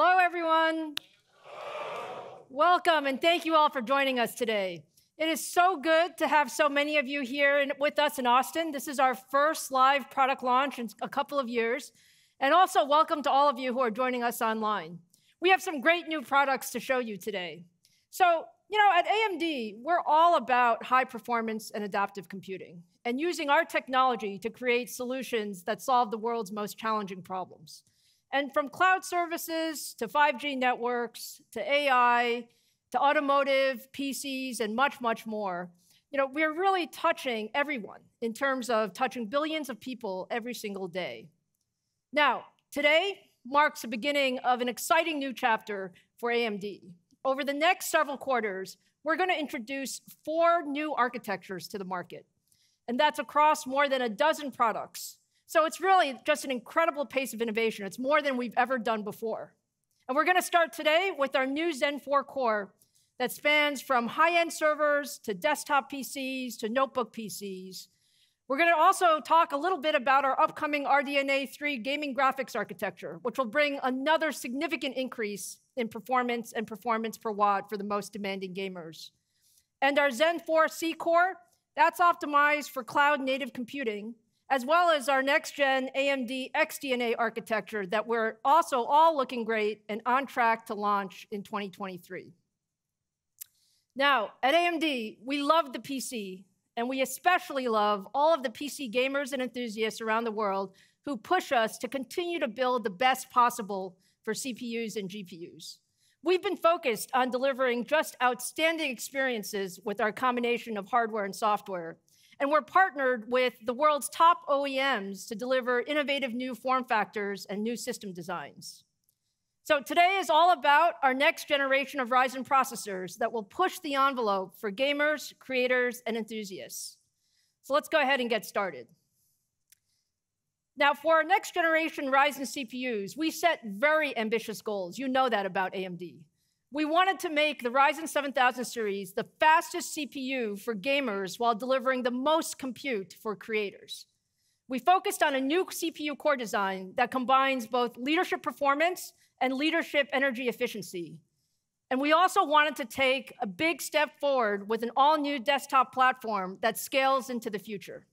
Hello, everyone. Welcome, and thank you all for joining us today. It is so good to have so many of you here in, with us in Austin. This is our first live product launch in a couple of years. And also, welcome to all of you who are joining us online. We have some great new products to show you today. So, you know, at AMD, we're all about high performance and adaptive computing and using our technology to create solutions that solve the world's most challenging problems. And from cloud services to 5G networks to AI to automotive, PCs, and much, much more, you know, we're really touching everyone in terms of touching billions of people every single day. Now, today marks the beginning of an exciting new chapter for AMD. Over the next several quarters, we're going to introduce four new architectures to the market, and that's across more than a dozen products. So it's really just an incredible pace of innovation. It's more than we've ever done before. And we're going to start today with our new Zen 4 core that spans from high end servers to desktop PCs to notebook PCs we're going to also talk a little bit about our upcoming RDNA 3 gaming graphics architecture, which will bring another significant increase in performance and performance per watt for the most demanding gamers. And our Zen 4 C core, that's optimized for cloud native computing, as well as our next gen AMD XDNA architecture that we're also all looking great and on track to launch in 2023. Now, at AMD, we love the PC and we especially love all of the PC gamers and enthusiasts around the world who push us to continue to build the best possible for CPUs and GPUs. We've been focused on delivering just outstanding experiences with our combination of hardware and software. And we're partnered with the world's top OEMs to deliver innovative new form factors and new system designs. So today is all about our next generation of Ryzen processors that will push the envelope for gamers, creators, and enthusiasts. So let's go ahead and get started. Now, for our next generation Ryzen CPUs, we set very ambitious goals. You know that about AMD. We wanted to make the Ryzen 7000 series the fastest CPU for gamers while delivering the most compute for creators. We focused on a new CPU core design that combines both leadership performance and leadership energy efficiency. And we also wanted to take a big step forward with an all new desktop platform that scales into the future.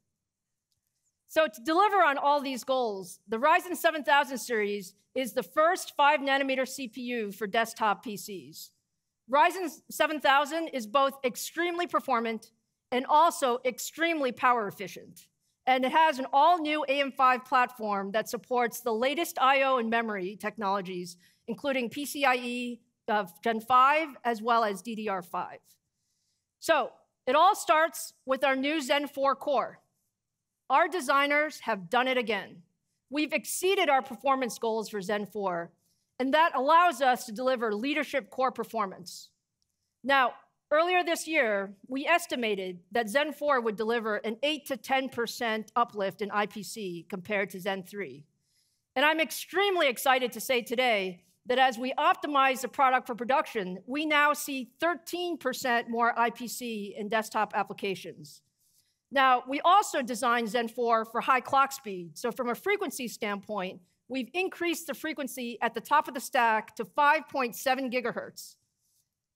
So, to deliver on all these goals, the Ryzen 7000 series is the first 5 nanometer CPU for desktop PCs. Ryzen 7000 is both extremely performant and also extremely power efficient. And it has an all new AM5 platform that supports the latest I/O and memory technologies, including PCIe of uh, Gen 5 as well as DDR5. So it all starts with our new Zen 4 core. Our designers have done it again. We've exceeded our performance goals for Zen 4, and that allows us to deliver leadership core performance. Now, Earlier this year, we estimated that Zen 4 would deliver an 8 to 10% uplift in IPC compared to Zen 3. And I'm extremely excited to say today that as we optimize the product for production, we now see 13% more IPC in desktop applications. Now, we also designed Zen 4 for high clock speed. So, from a frequency standpoint, we've increased the frequency at the top of the stack to 5.7 gigahertz.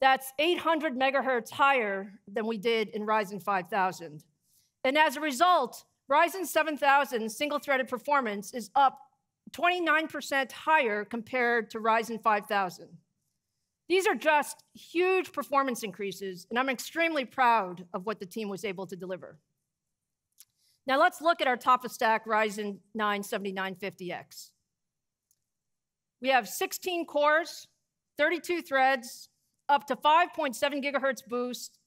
That's 800 megahertz higher than we did in Ryzen 5000. And as a result, Ryzen 7000 single threaded performance is up 29% higher compared to Ryzen 5000. These are just huge performance increases, and I'm extremely proud of what the team was able to deliver. Now let's look at our top of stack Ryzen 9 7950X. We have 16 cores, 32 threads, up to 5.7 gigahertz boost,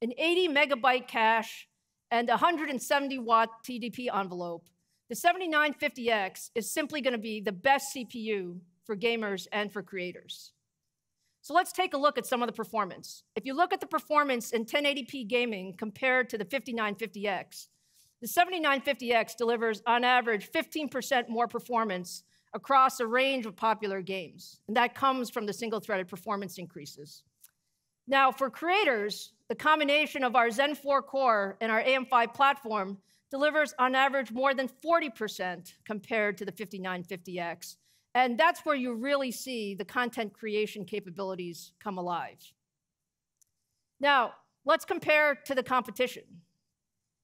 an 80 megabyte cache, and 170 watt TDP envelope, the 7950X is simply going to be the best CPU for gamers and for creators. So let's take a look at some of the performance. If you look at the performance in 1080p gaming compared to the 5950X, the 7950X delivers on average 15% more performance across a range of popular games, and that comes from the single threaded performance increases. Now, for creators, the combination of our Zen 4 core and our AM5 platform delivers on average more than 40% compared to the 5950X. And that's where you really see the content creation capabilities come alive. Now, let's compare to the competition.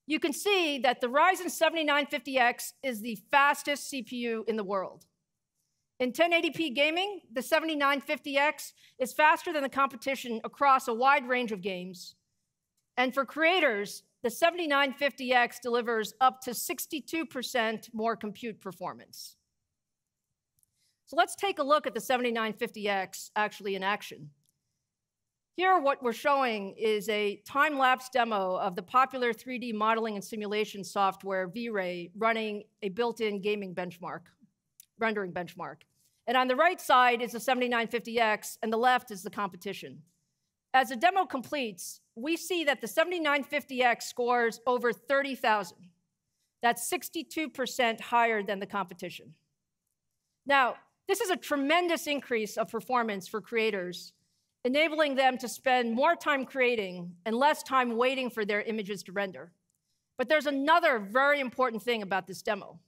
You can see that the Ryzen 7950X is the fastest CPU in the world. In 1080p gaming, the 7950X is faster than the competition across a wide range of games. And for creators, the 7950X delivers up to 62% more compute performance. So let's take a look at the 7950X actually in action. Here, what we're showing is a time-lapse demo of the popular 3D modeling and simulation software V-Ray running a built-in gaming benchmark, rendering benchmark. And on the right side is the 7950X, and the left is the competition. As the demo completes, we see that the 7950X scores over 30,000. That's 62% higher than the competition. Now, this is a tremendous increase of performance for creators, enabling them to spend more time creating and less time waiting for their images to render. But there's another very important thing about this demo.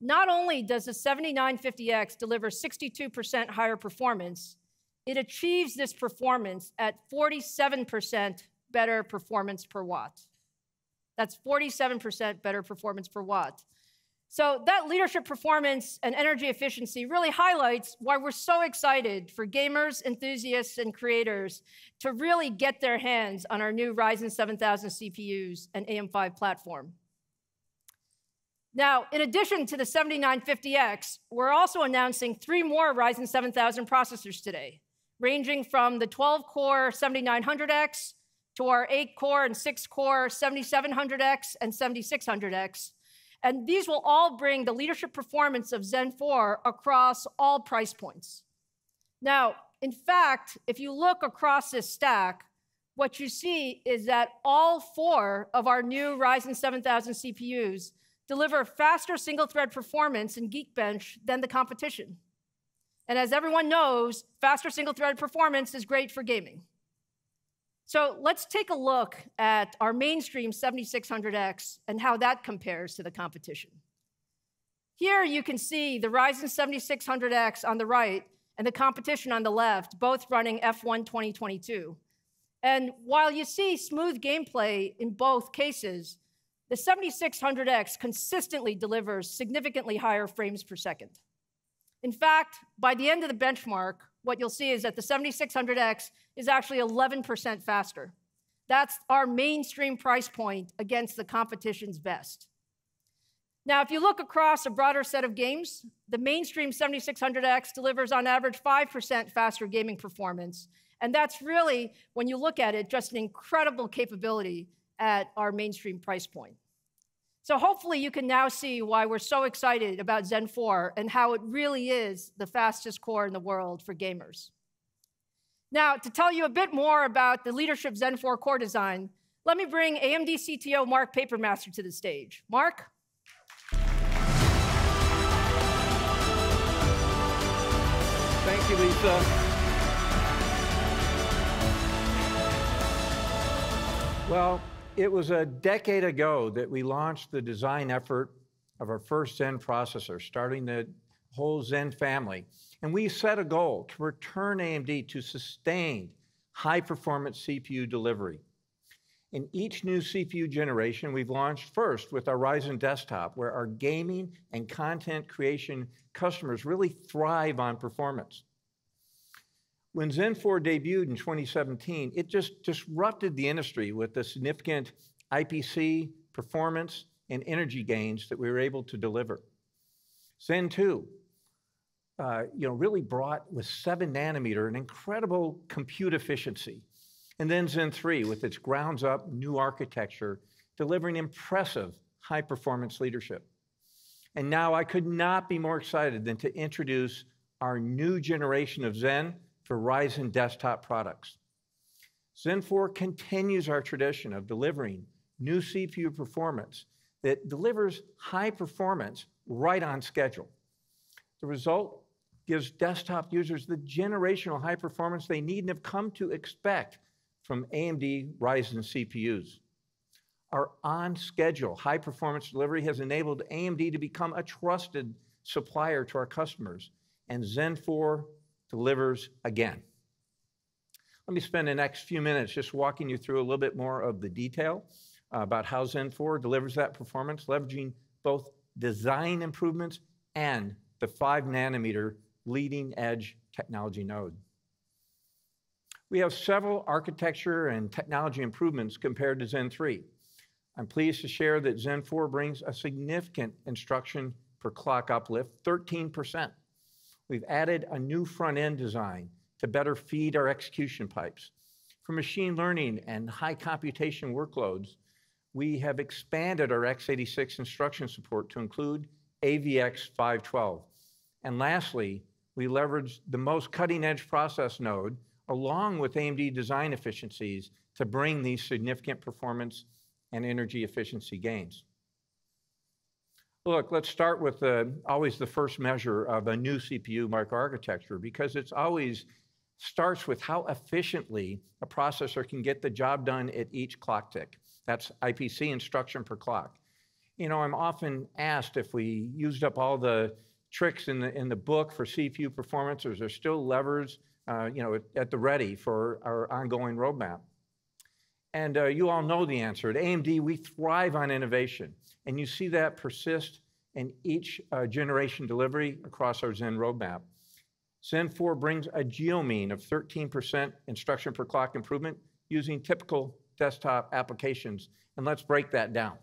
Not only does the 7950X deliver 62% higher performance, it achieves this performance at 47% better performance per watt. That's 47% better performance per watt. So that leadership performance and energy efficiency really highlights why we're so excited for gamers, enthusiasts, and creators to really get their hands on our new Ryzen 7000 CPUs and AM5 platform. Now, in addition to the 7950X, we're also announcing three more Ryzen 7000 processors today, ranging from the 12-core 7900X to our 8-core and 6-core 7700X and 7600X, and these will all bring the leadership performance of Zen 4 across all price points. Now, in fact, if you look across this stack, what you see is that all four of our new Ryzen 7000 CPUs deliver faster single-thread performance in Geekbench than the competition. And as everyone knows, faster single-thread performance is great for gaming. So let's take a look at our mainstream 7600X and how that compares to the competition. Here you can see the Ryzen 7600X on the right and the competition on the left, both running F1 2022. And while you see smooth gameplay in both cases, the 7600X consistently delivers significantly higher frames per second. In fact, by the end of the benchmark, what you'll see is that the 7600X is actually 11% faster. That's our mainstream price point against the competition's best. Now, if you look across a broader set of games, the mainstream 7600X delivers on average 5% faster gaming performance. And that's really, when you look at it, just an incredible capability at our mainstream price point. So hopefully you can now see why we're so excited about Zen 4 and how it really is the fastest core in the world for gamers. Now, to tell you a bit more about the leadership Zen 4 core design, let me bring AMD CTO Mark Papermaster to the stage. Mark? Thank you, Lisa. Well, it was a decade ago that we launched the design effort of our first Zen processor, starting the whole Zen family. And we set a goal to return AMD to sustained high performance CPU delivery. In each new CPU generation, we've launched first with our Ryzen desktop, where our gaming and content creation customers really thrive on performance. When Zen 4 debuted in 2017, it just disrupted the industry with the significant IPC, performance, and energy gains that we were able to deliver. Zen 2, uh, you know, really brought with seven nanometer an incredible compute efficiency. And then Zen 3 with its grounds up new architecture, delivering impressive high performance leadership. And now I could not be more excited than to introduce our new generation of Zen for Ryzen desktop products. Zen 4 continues our tradition of delivering new CPU performance that delivers high performance right on schedule. The result gives desktop users the generational high performance they need and have come to expect from AMD Ryzen CPUs. Our on schedule high performance delivery has enabled AMD to become a trusted supplier to our customers and Zen 4 delivers again. Let me spend the next few minutes just walking you through a little bit more of the detail uh, about how Zen 4 delivers that performance, leveraging both design improvements and the 5 nanometer leading edge technology node. We have several architecture and technology improvements compared to Zen 3. I'm pleased to share that Zen 4 brings a significant instruction per clock uplift, 13%. We've added a new front end design to better feed our execution pipes. For machine learning and high computation workloads, we have expanded our x86 instruction support to include AVX 512. And lastly, we leveraged the most cutting edge process node along with AMD design efficiencies to bring these significant performance and energy efficiency gains. Look, let's start with the, always the first measure of a new CPU microarchitecture because it's always starts with how efficiently a processor can get the job done at each clock tick. That's IPC instruction per clock. You know, I'm often asked if we used up all the tricks in the, in the book for CPU performance, or is there still levers, uh, you know, at, at, the ready for our ongoing roadmap? And uh, you all know the answer. At AMD, we thrive on innovation. And you see that persist in each uh, generation delivery across our Zen roadmap. Zen 4 brings a geomean of 13% instruction per clock improvement using typical desktop applications. And let's break that down.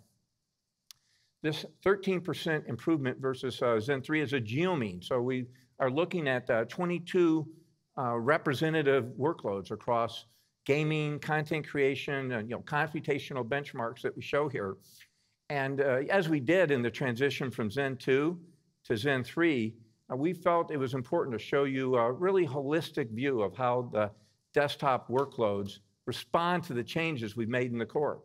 This 13% improvement versus uh, Zen 3 is a geomean. So we are looking at uh, 22 uh, representative workloads across gaming, content creation, and you know, computational benchmarks that we show here. And uh, as we did in the transition from Zen 2 to Zen 3, uh, we felt it was important to show you a really holistic view of how the desktop workloads respond to the changes we've made in the core.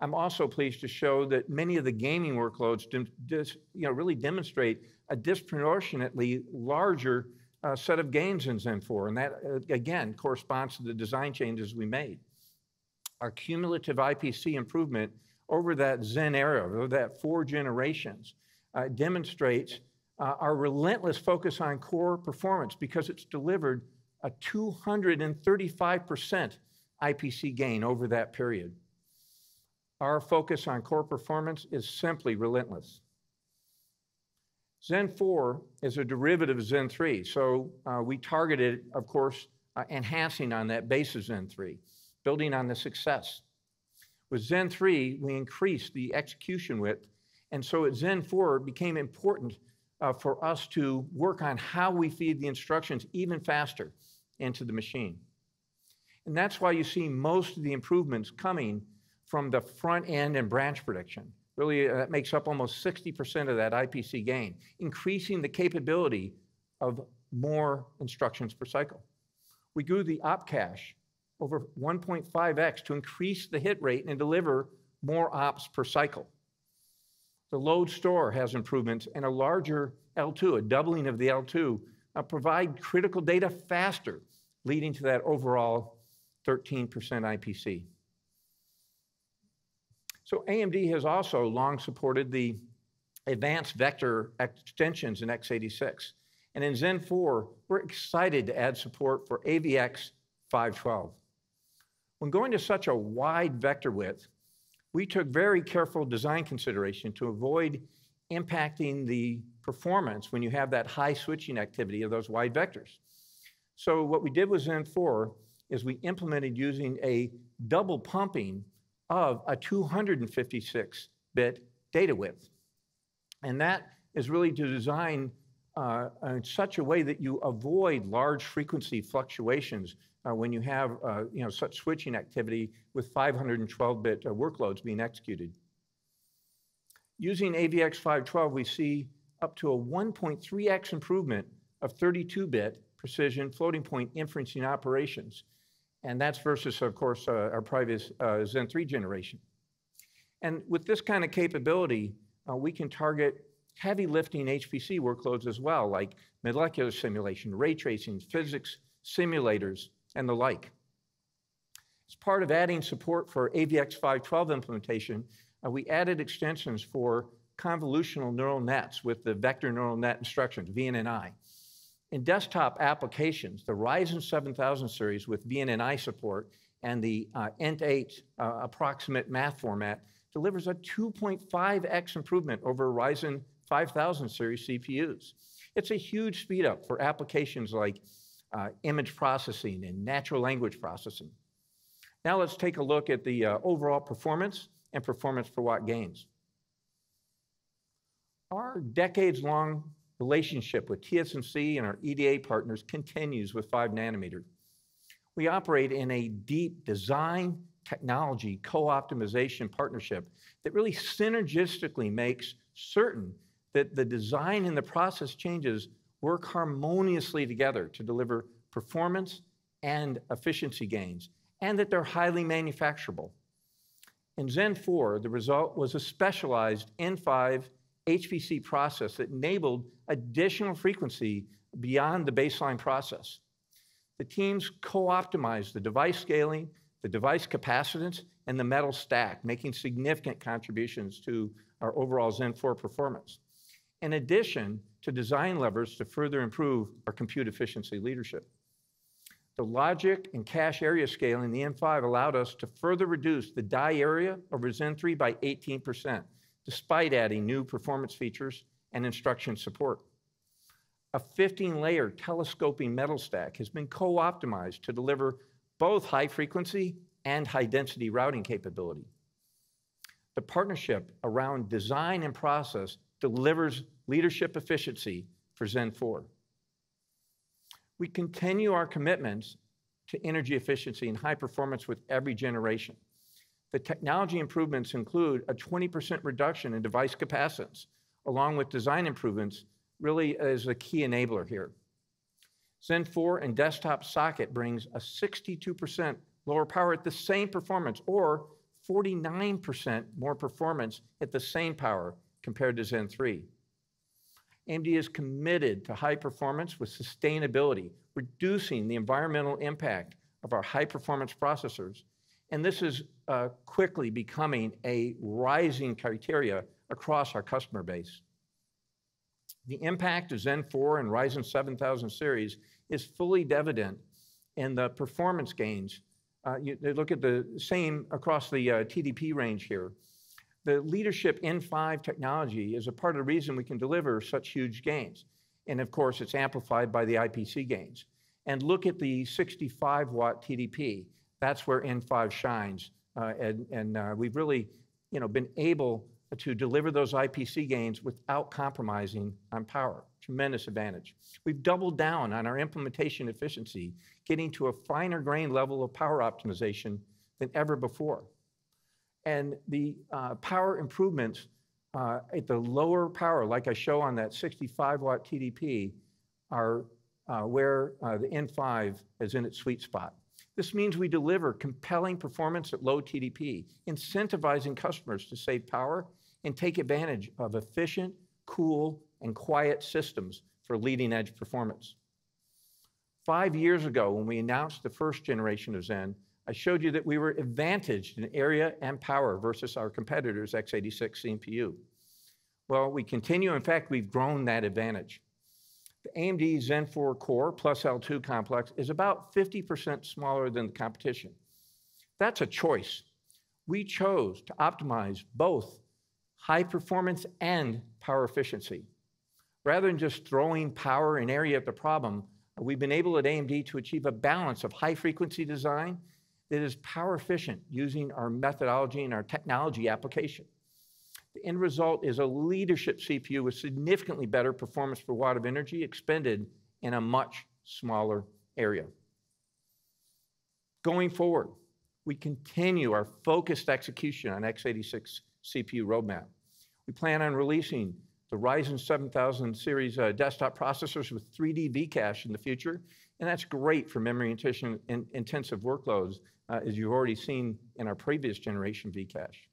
I'm also pleased to show that many of the gaming workloads you know, really demonstrate a disproportionately larger uh, set of gains in Zen 4, and that, uh, again, corresponds to the design changes we made. Our cumulative IPC improvement over that Zen era, over that four generations, uh, demonstrates uh, our relentless focus on core performance because it's delivered a 235% IPC gain over that period. Our focus on core performance is simply relentless. Zen 4 is a derivative of Zen 3, so uh, we targeted, of course, uh, enhancing on that base of Zen 3, building on the success. With Zen 3, we increased the execution width, and so at Zen 4, it became important uh, for us to work on how we feed the instructions even faster into the machine. And that's why you see most of the improvements coming from the front end and branch prediction. Really, uh, that makes up almost 60% of that IPC gain, increasing the capability of more instructions per cycle. We grew the op cache over 1.5x to increase the hit rate and deliver more ops per cycle. The load store has improvements and a larger L2, a doubling of the L2, uh, provide critical data faster, leading to that overall 13% IPC. So AMD has also long supported the advanced vector extensions in x86. And in Zen 4, we're excited to add support for AVX 512. When going to such a wide vector width, we took very careful design consideration to avoid impacting the performance when you have that high switching activity of those wide vectors. So what we did with Zen 4 is we implemented using a double pumping of a 256-bit data width. And that is really to design uh, in such a way that you avoid large frequency fluctuations uh, when you have uh, you know, such switching activity with 512-bit uh, workloads being executed. Using AVX 512, we see up to a 1.3x improvement of 32-bit precision floating point inferencing operations and that's versus, of course, uh, our previous uh, Zen 3 generation. And with this kind of capability, uh, we can target heavy lifting HPC workloads as well, like molecular simulation, ray tracing, physics simulators, and the like. As part of adding support for AVX 512 implementation, uh, we added extensions for convolutional neural nets with the vector neural net instructions, VNNI. In desktop applications, the Ryzen 7000 series with VNNI support and the uh, INT8 uh, approximate math format delivers a 2.5x improvement over Ryzen 5000 series CPUs. It's a huge speed up for applications like uh, image processing and natural language processing. Now let's take a look at the uh, overall performance and performance per watt gains. Our decades-long relationship with TSMC and our EDA partners continues with 5 nanometer. We operate in a deep design technology co-optimization partnership that really synergistically makes certain that the design and the process changes work harmoniously together to deliver performance and efficiency gains, and that they're highly manufacturable. In Zen 4, the result was a specialized N5 HPC process that enabled additional frequency beyond the baseline process. The teams co-optimized the device scaling, the device capacitance, and the metal stack, making significant contributions to our overall Zen 4 performance. In addition to design levers to further improve our compute efficiency leadership. The logic and cache area scaling in the N5 allowed us to further reduce the die area over Zen 3 by 18%, despite adding new performance features and instruction support. A 15-layer telescoping metal stack has been co-optimized to deliver both high frequency and high density routing capability. The partnership around design and process delivers leadership efficiency for Zen 4. We continue our commitments to energy efficiency and high performance with every generation. The technology improvements include a 20% reduction in device capacitance, along with design improvements, really is a key enabler here. Zen 4 and desktop socket brings a 62% lower power at the same performance, or 49% more performance at the same power compared to Zen 3. AMD is committed to high performance with sustainability, reducing the environmental impact of our high performance processors and this is uh, quickly becoming a rising criteria across our customer base. The impact of Zen 4 and Ryzen 7000 series is fully evident in the performance gains. Uh, you, look at the same across the uh, TDP range here. The leadership N5 technology is a part of the reason we can deliver such huge gains. And of course, it's amplified by the IPC gains. And look at the 65 watt TDP that's where N5 shines. Uh, and and uh, we've really you know, been able to deliver those IPC gains without compromising on power. Tremendous advantage. We've doubled down on our implementation efficiency, getting to a finer grain level of power optimization than ever before. And the uh, power improvements uh, at the lower power, like I show on that 65 watt TDP, are uh, where uh, the N5 is in its sweet spot. This means we deliver compelling performance at low TDP, incentivizing customers to save power and take advantage of efficient, cool, and quiet systems for leading edge performance. Five years ago, when we announced the first generation of Zen, I showed you that we were advantaged in area and power versus our competitors' x86 CPU. Well, we continue. In fact, we've grown that advantage. The AMD Zen 4 core plus L2 complex is about 50% smaller than the competition. That's a choice. We chose to optimize both high performance and power efficiency. Rather than just throwing power and area at the problem, we've been able at AMD to achieve a balance of high frequency design that is power efficient using our methodology and our technology application. The end result is a leadership CPU with significantly better performance per watt of energy expended in a much smaller area. Going forward, we continue our focused execution on x86 CPU roadmap. We plan on releasing the Ryzen 7000 series uh, desktop processors with 3D V-cache in the future, and that's great for memory intensive workloads, uh, as you've already seen in our previous generation V-cache.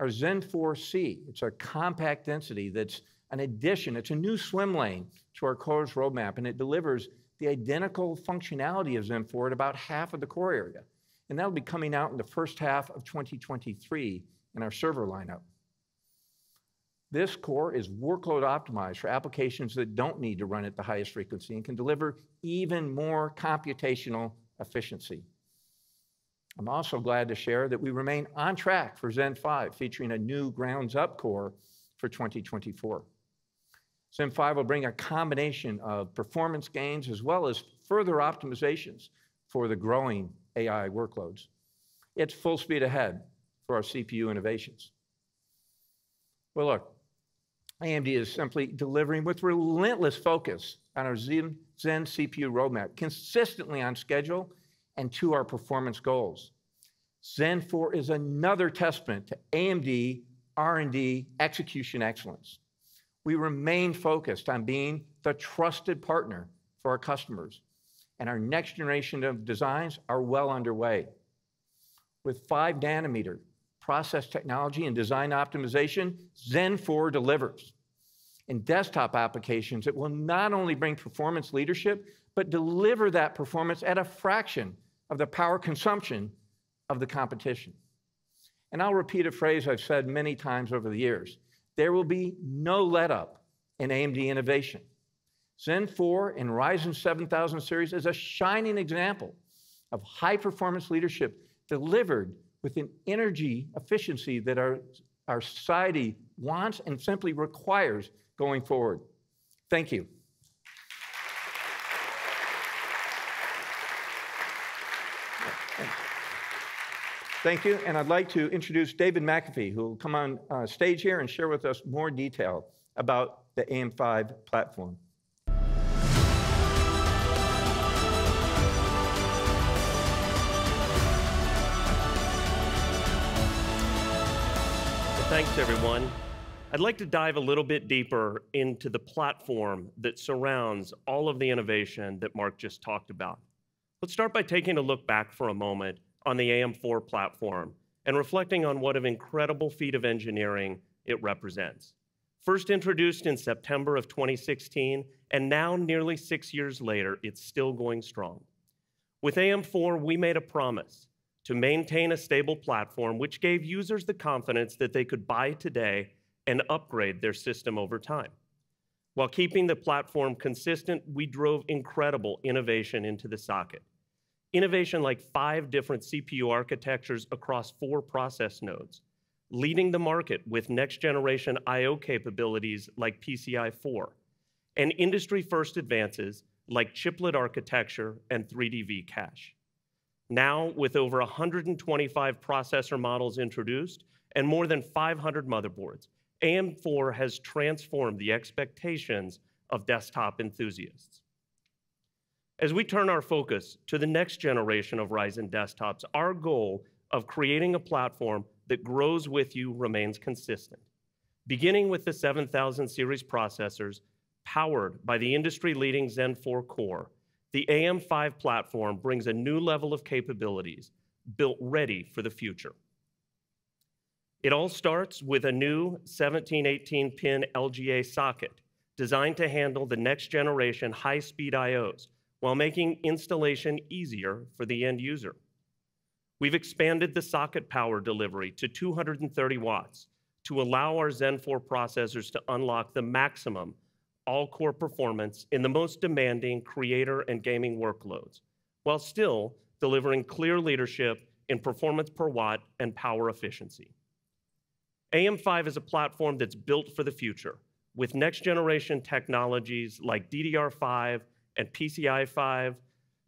Our Zen 4C, it's a compact density that's an addition, it's a new swim lane to our cores roadmap, and it delivers the identical functionality of Zen 4 at about half of the core area. And that'll be coming out in the first half of 2023 in our server lineup. This core is workload optimized for applications that don't need to run at the highest frequency and can deliver even more computational efficiency. I'm also glad to share that we remain on track for Zen 5, featuring a new grounds up core for 2024. Zen 5 will bring a combination of performance gains as well as further optimizations for the growing AI workloads. It's full speed ahead for our CPU innovations. Well, look, AMD is simply delivering with relentless focus on our Zen, CPU roadmap, consistently on schedule and to our performance goals. Zen 4 is another testament to AMD R&D execution excellence. We remain focused on being the trusted partner for our customers, and our next generation of designs are well underway. With 5 nanometer process technology and design optimization, Zen 4 delivers. In desktop applications, it will not only bring performance leadership, but deliver that performance at a fraction of the power consumption of the competition. And I'll repeat a phrase I've said many times over the years there will be no let up in AMD innovation. Zen 4 and Ryzen 7000 series is a shining example of high performance leadership delivered with an energy efficiency that our, our society wants and simply requires going forward. Thank you. Thank you, and I'd like to introduce David McAfee, who will come on uh, stage here and share with us more detail about the AM5 platform. Thanks, everyone. I'd like to dive a little bit deeper into the platform that surrounds all of the innovation that Mark just talked about. Let's start by taking a look back for a moment on the AM4 platform and reflecting on what an incredible feat of engineering it represents. First introduced in September of 2016, and now nearly six years later, it's still going strong. With AM4, we made a promise to maintain a stable platform which gave users the confidence that they could buy today and upgrade their system over time. While keeping the platform consistent, we drove incredible innovation into the socket. Innovation like five different CPU architectures across four process nodes, leading the market with next generation I.O. capabilities like PCI 4, and industry first advances like chiplet architecture and 3D V-Cache. Now, with over 125 processor models introduced and more than 500 motherboards, AM4 has transformed the expectations of desktop enthusiasts. As we turn our focus to the next generation of Ryzen desktops, our goal of creating a platform that grows with you remains consistent. Beginning with the 7000 series processors, powered by the industry leading Zen 4 core, the AM5 platform brings a new level of capabilities built ready for the future. It all starts with a new 1718 pin LGA socket designed to handle the next generation high speed IOs while making installation easier for the end user. We've expanded the socket power delivery to 230 watts to allow our Zen 4 processors to unlock the maximum all core performance in the most demanding creator and gaming workloads, while still delivering clear leadership in performance per watt and power efficiency. AM5 is a platform that's built for the future with next generation technologies like DDR5 and PCI 5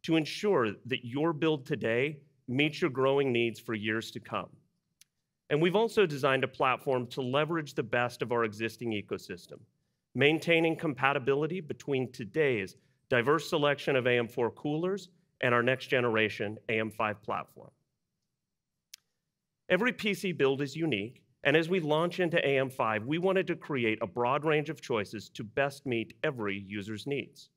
to ensure that your build today meets your growing needs for years to come. And we've also designed a platform to leverage the best of our existing ecosystem maintaining compatibility between today's diverse selection of AM4 coolers and our next generation AM5 platform. Every PC build is unique, and as we launch into AM5, we wanted to create a broad range of choices to best meet every user's needs.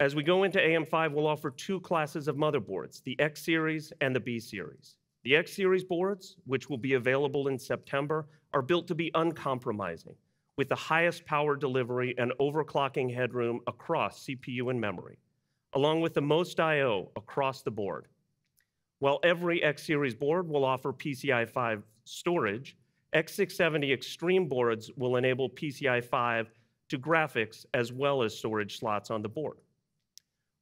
As we go into AM5, we'll offer two classes of motherboards, the X series and the B series. The X series boards, which will be available in September, are built to be uncompromising with the highest power delivery and overclocking headroom across CPU and memory, along with the most I.O. across the board. While every X series board will offer PCI 5 storage, X670 Extreme boards will enable PCIe 5 to graphics as well as storage slots on the board.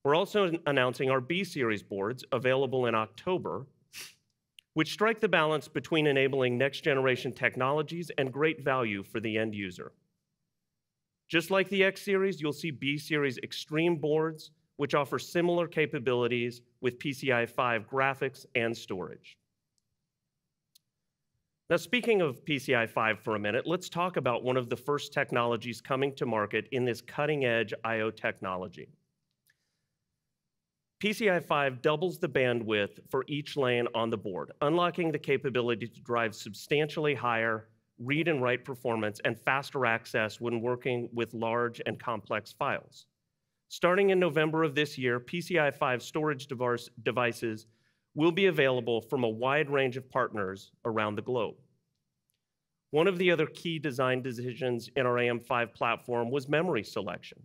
We're also announcing our B series boards available in October, which strike the balance between enabling next generation technologies and great value for the end user. Just like the X series, you'll see B series Extreme boards, which offer similar capabilities with PCIe 5 graphics and storage. Now, speaking of PCIe 5 for a minute, let's talk about one of the first technologies coming to market in this cutting edge I.O. technology. PCIe 5 doubles the bandwidth for each lane on the board, unlocking the capability to drive substantially higher read and write performance and faster access when working with large and complex files. Starting in November of this year, PCIe 5 storage device, devices will be available from a wide range of partners around the globe. One of the other key design decisions in our AM5 platform was memory selection.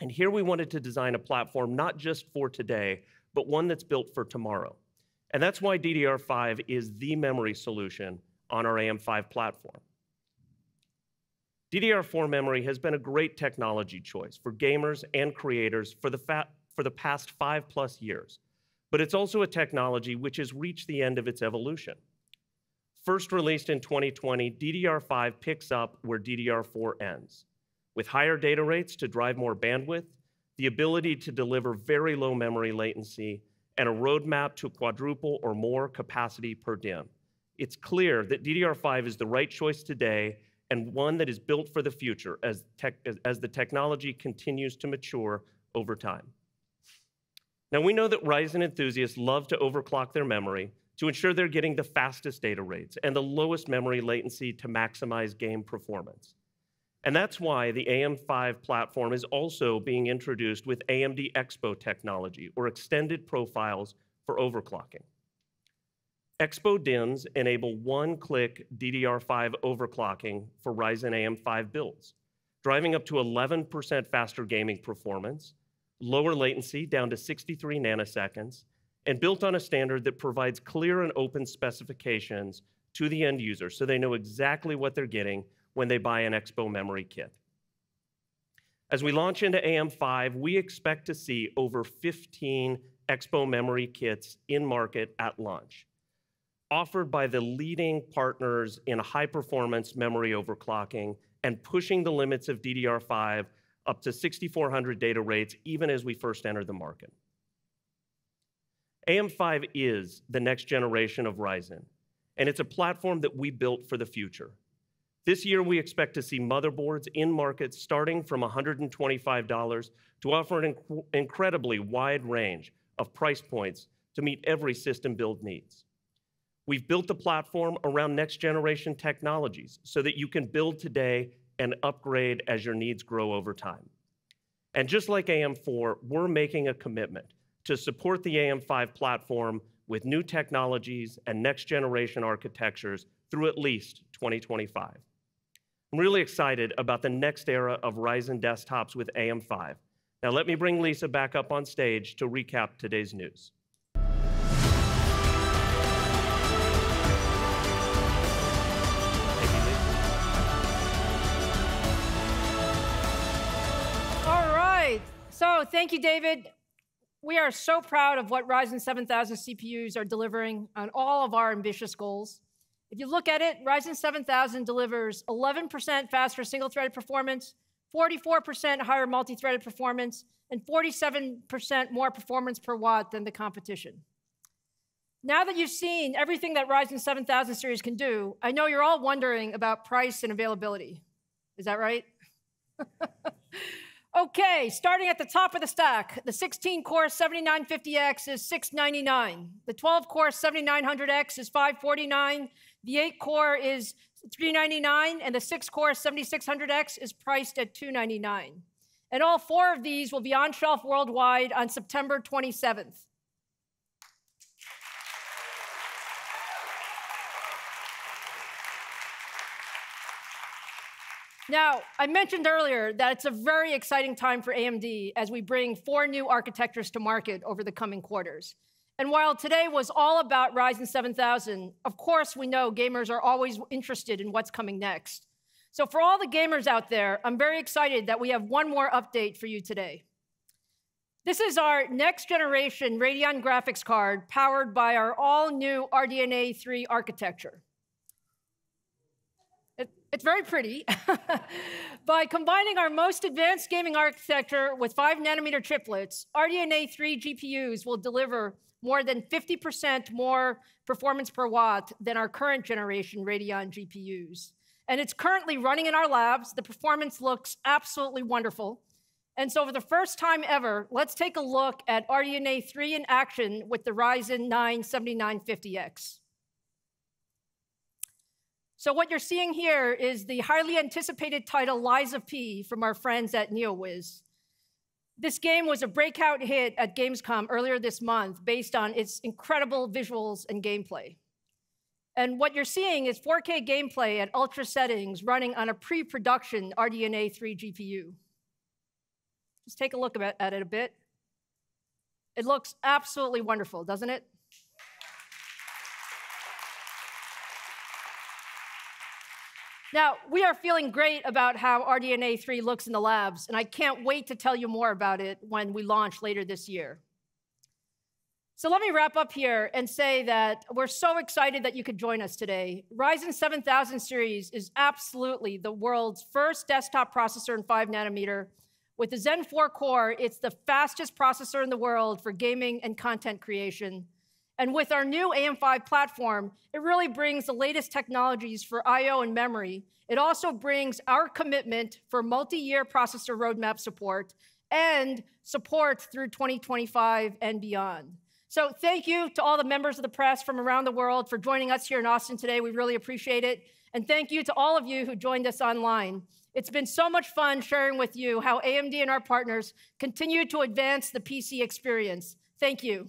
And here we wanted to design a platform not just for today, but one that's built for tomorrow. And that's why DDR5 is the memory solution on our AM5 platform. DDR4 memory has been a great technology choice for gamers and creators for the, for the past five plus years, but it's also a technology which has reached the end of its evolution. First released in 2020, DDR5 picks up where DDR4 ends, with higher data rates to drive more bandwidth, the ability to deliver very low memory latency, and a roadmap to quadruple or more capacity per DIMM. It's clear that DDR5 is the right choice today and one that is built for the future as, tech, as, as the technology continues to mature over time. Now, we know that Ryzen enthusiasts love to overclock their memory to ensure they're getting the fastest data rates and the lowest memory latency to maximize game performance. And that's why the AM5 platform is also being introduced with AMD Expo technology, or extended profiles for overclocking. Expo DIMMs enable one-click DDR5 overclocking for Ryzen AM5 builds, driving up to 11% faster gaming performance, lower latency down to 63 nanoseconds, and built on a standard that provides clear and open specifications to the end user so they know exactly what they're getting when they buy an Expo memory kit. As we launch into AM5, we expect to see over 15 Expo memory kits in market at launch offered by the leading partners in high performance memory overclocking and pushing the limits of DDR5 up to 6400 data rates even as we first entered the market. AM5 is the next generation of Ryzen, and it's a platform that we built for the future. This year, we expect to see motherboards in markets starting from $125 to offer an inc incredibly wide range of price points to meet every system build needs. We've built the platform around next generation technologies so that you can build today and upgrade as your needs grow over time. And just like AM4, we're making a commitment to support the AM5 platform with new technologies and next generation architectures through at least 2025. I'm really excited about the next era of Ryzen desktops with AM5. Now, let me bring Lisa back up on stage to recap today's news. All right. So thank you, David. We are so proud of what Ryzen 7000 CPUs are delivering on all of our ambitious goals. If you look at it, Ryzen 7000 delivers 11% faster single-threaded performance, 44% higher multi-threaded performance, and 47% more performance per watt than the competition. Now that you've seen everything that Ryzen 7000 series can do, I know you're all wondering about price and availability. Is that right? Okay, starting at the top of the stack, the 16 core 7950X is 699. The 12 core 7900X is 549. The 8 core is 399 and the 6 core 7600X is priced at 299. And all four of these will be on shelf worldwide on September 27th. Now, I mentioned earlier that it's a very exciting time for AMD as we bring four new architectures to market over the coming quarters. And while today was all about Ryzen 7000, of course, we know gamers are always interested in what's coming next. So, for all the gamers out there, I'm very excited that we have one more update for you today. This is our next generation Radeon graphics card powered by our all new RDNA 3 architecture. It, it's very pretty. by combining our most advanced gaming architecture with 5 nanometer chiplets, RDNA 3 GPUs will deliver more than 50% more performance per watt than our current generation Radeon GPUs. And it's currently running in our labs. The performance looks absolutely wonderful. And so, for the first time ever, let's take a look at RDNA 3 in action with the Ryzen 9 7950X. So, what you're seeing here is the highly anticipated title Lies of P from our friends at NeoWiz. This game was a breakout hit at Gamescom earlier this month based on its incredible visuals and gameplay. And what you're seeing is 4K gameplay at ultra settings running on a pre production RDNA 3 GPU. Just take a look at it a bit. It looks absolutely wonderful, doesn't it? Now, we are feeling great about how RDNA 3 looks in the labs, and I can't wait to tell you more about it when we launch later this year. So let me wrap up here and say that we're so excited that you could join us today. Ryzen 7000 series is absolutely the world's first desktop processor in 5 nanometer. With the Zen 4 core, it's the fastest processor in the world for gaming and content creation. And with our new AM5 platform, it really brings the latest technologies for I.O. and memory. It also brings our commitment for multi-year processor roadmap support and support through 2025 and beyond. So thank you to all the members of the press from around the world for joining us here in Austin today. We really appreciate it. And thank you to all of you who joined us online. It's been so much fun sharing with you how AMD and our partners continue to advance the PC experience. Thank you.